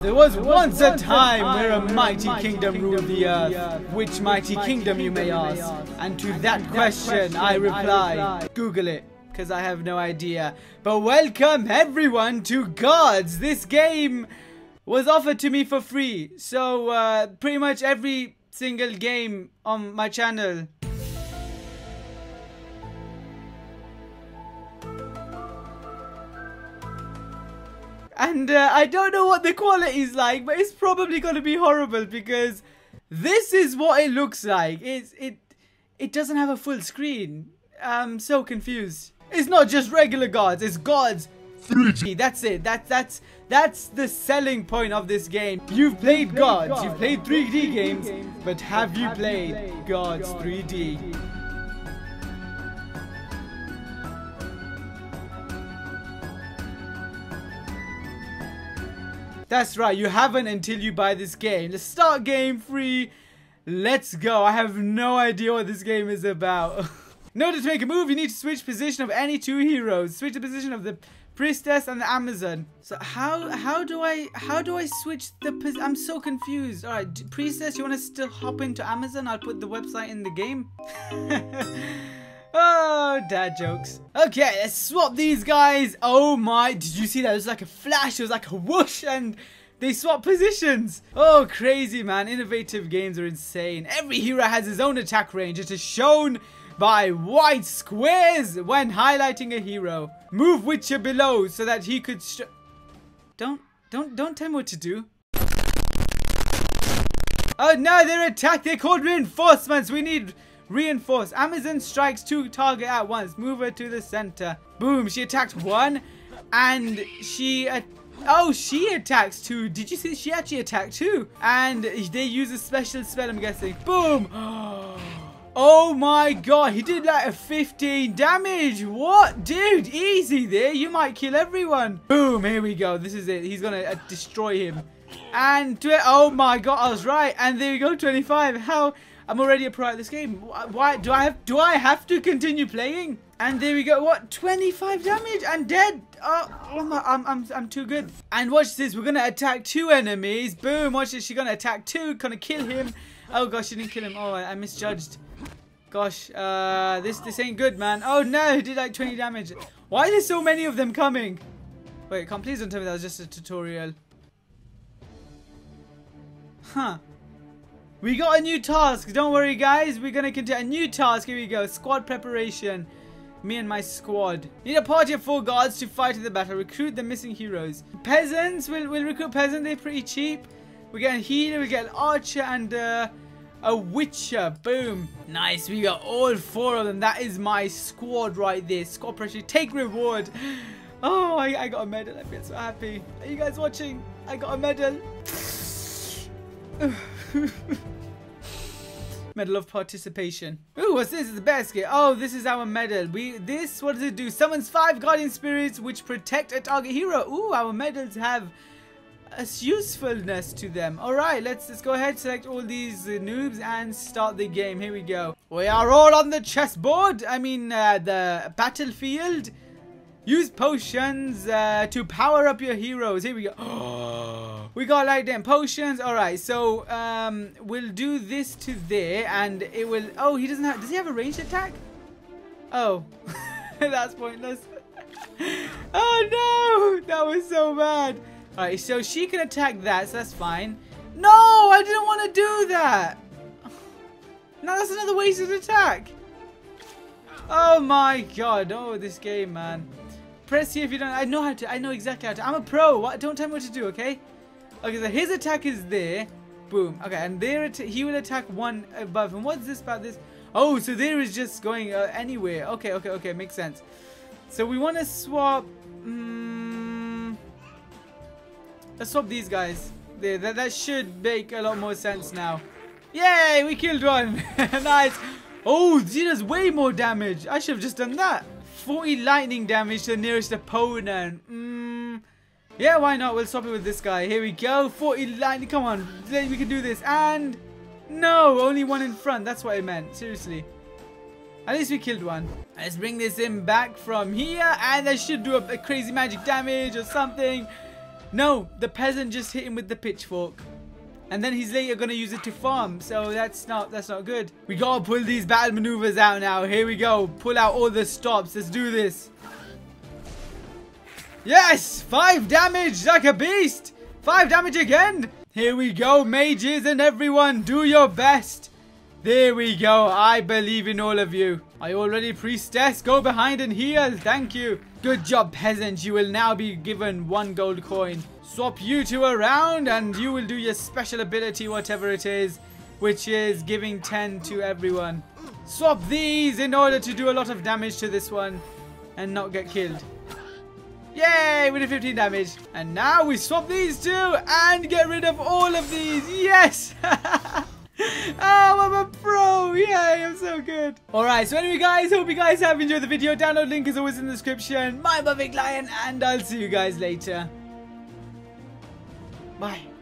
There was once a time where a mighty kingdom ruled the earth. Which mighty kingdom, you may ask? And to that question, I reply, Google it, because I have no idea. But welcome everyone to Guards. This game was offered to me for free. So, uh, pretty much every single game on my channel And uh, I don't know what the quality is like, but it's probably going to be horrible because this is what it looks like. It's, it, it doesn't have a full screen. I'm so confused. It's not just regular Guards, it's Guards 3D. That's it. That, that's, that's the selling point of this game. You've played Guards, you've played 3D games, but have you played Guards 3D? That's right, you haven't until you buy this game. Let's start game free. Let's go. I have no idea what this game is about. In order to make a move, you need to switch position of any two heroes. Switch the position of the priestess and the Amazon. So how how do I how do I switch the I'm so confused. All right, priestess, you want to still hop into Amazon? I'll put the website in the game. Oh, dad jokes. Okay, let's swap these guys. Oh my, did you see that? It was like a flash, it was like a whoosh, and they swap positions. Oh, crazy, man. Innovative games are insane. Every hero has his own attack range. It is shown by white squares when highlighting a hero. Move Witcher below so that he could Don't, don't, don't tell me what to do. Oh no, they're attacked. They're called reinforcements. We need Reinforce. Amazon strikes two target at once. Move her to the center. Boom. She attacked one. And she... oh, she attacks two. Did you see? She actually attacked two. And they use a special spell, I'm guessing. Boom. Oh my god, he did like a 15 damage. What? Dude, easy there. You might kill everyone. Boom, here we go. This is it. He's going to uh, destroy him. And, oh my god, I was right. And there we go, 25. How... I'm already a pro at this game. Why do I have do I have to continue playing? And there we go. What? 25 damage and dead. Oh, oh my, I'm, I'm, I'm too good. And watch this. We're going to attack two enemies. Boom. Watch this. She's going to attack two. Gonna kill him. Oh, gosh. She didn't kill him. Oh, I, I misjudged. Gosh. Uh, this, this ain't good, man. Oh, no. He did like 20 damage. Why are there so many of them coming? Wait, come please don't tell me that was just a tutorial. Huh. We got a new task. Don't worry, guys. We're going to continue. A new task. Here we go. Squad preparation. Me and my squad. Need a party of four guards to fight in the battle. Recruit the missing heroes. Peasants. We'll, we'll recruit peasants. They're pretty cheap. We get a healer. We get an archer and uh, a witcher. Boom. Nice. We got all four of them. That is my squad right there. Squad pressure. Take reward. Oh, I, I got a medal. I feel so happy. Are you guys watching? I got a medal. Medal of participation. Ooh, what's this? It's a basket. Oh, this is our medal. We this what does it do? Summons five guardian spirits which protect a target hero. Ooh, our medals have a usefulness to them. Alright, let's let's go ahead, select all these uh, noobs and start the game. Here we go. We are all on the chessboard. I mean uh, the battlefield. Use potions uh, to power up your heroes. Here we go. we got like them potions. All right, so um, we'll do this to there, and it will. Oh, he doesn't have. Does he have a ranged attack? Oh, that's pointless. oh no, that was so bad. All right, so she can attack that, so that's fine. No, I didn't want to do that. No, that's another wasted attack. Oh my god. Oh, this game, man. Press here if you don't. I know how to. I know exactly how to. I'm a pro. What? Don't tell me what to do, okay? Okay, so his attack is there. Boom. Okay, and there he will attack one above him. What's this about this? Oh, so there is just going uh, anywhere. Okay, okay, okay. Makes sense. So we want to swap. Um, let's swap these guys. There, that, that should make a lot more sense now. Yay, we killed one. nice. Oh, he does way more damage. I should have just done that. 40 lightning damage to the nearest opponent. Mm, yeah, why not? We'll swap it with this guy. Here we go. 40 lightning. Come on. We can do this. And no, only one in front. That's what I meant. Seriously. At least we killed one. Let's bring this in back from here. And that should do a, a crazy magic damage or something. No, the peasant just hit him with the pitchfork. And then he's later gonna use it to farm, so that's not that's not good. We gotta pull these battle maneuvers out now. Here we go. Pull out all the stops. Let's do this. Yes! Five damage like a beast! Five damage again! Here we go, mages and everyone, do your best. There we go. I believe in all of you. I already priestess. Go behind and heal. Thank you. Good job, peasant. You will now be given one gold coin. Swap you two around and you will do your special ability, whatever it is, which is giving 10 to everyone. Swap these in order to do a lot of damage to this one and not get killed. Yay, we did 15 damage. And now we swap these two and get rid of all of these. Yes! oh, I'm a pro. Yay, I'm so good. Alright, so anyway, guys, hope you guys have enjoyed the video. Download link is always in the description. My Big Lion, and I'll see you guys later. Bye.